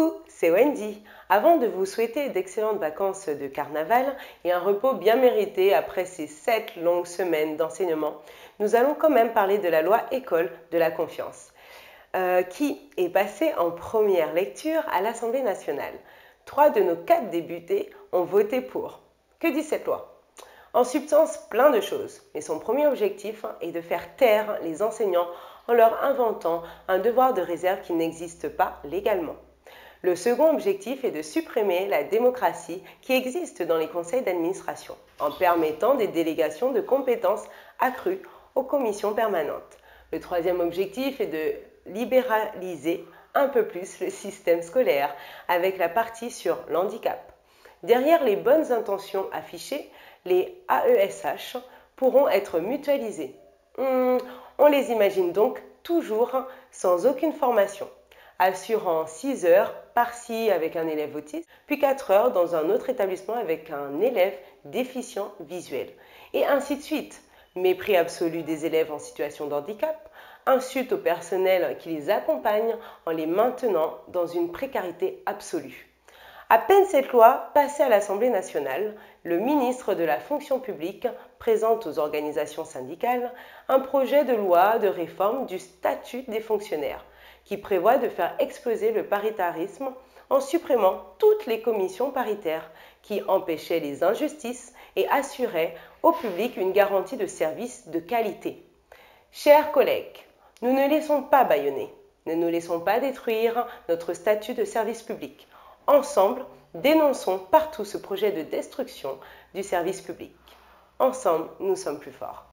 Coucou, c'est Wendy. Avant de vous souhaiter d'excellentes vacances de carnaval et un repos bien mérité après ces sept longues semaines d'enseignement, nous allons quand même parler de la loi École de la confiance, euh, qui est passée en première lecture à l'Assemblée nationale. Trois de nos quatre députés ont voté pour. Que dit cette loi? En substance, plein de choses, mais son premier objectif est de faire taire les enseignants en leur inventant un devoir de réserve qui n'existe pas légalement. Le second objectif est de supprimer la démocratie qui existe dans les conseils d'administration en permettant des délégations de compétences accrues aux commissions permanentes. Le troisième objectif est de libéraliser un peu plus le système scolaire avec la partie sur l'handicap. Derrière les bonnes intentions affichées, les AESH pourront être mutualisés. Hmm, on les imagine donc toujours sans aucune formation assurant 6 heures par-ci avec un élève autiste, puis 4 heures dans un autre établissement avec un élève déficient visuel. Et ainsi de suite. Mépris absolu des élèves en situation de handicap, insulte au personnel qui les accompagne en les maintenant dans une précarité absolue. À peine cette loi passée à l'Assemblée nationale, le ministre de la fonction publique présente aux organisations syndicales un projet de loi de réforme du statut des fonctionnaires qui prévoit de faire exploser le paritarisme en supprimant toutes les commissions paritaires qui empêchaient les injustices et assuraient au public une garantie de service de qualité. Chers collègues, nous ne laissons pas bâillonner, ne nous laissons pas détruire notre statut de service public. Ensemble, dénonçons partout ce projet de destruction du service public. Ensemble, nous sommes plus forts.